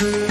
Mm-hmm.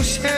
उसे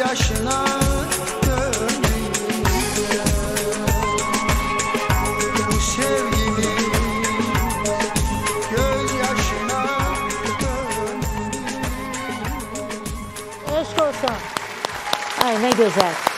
yaşına gördüğümde Bu Ay ne güzel.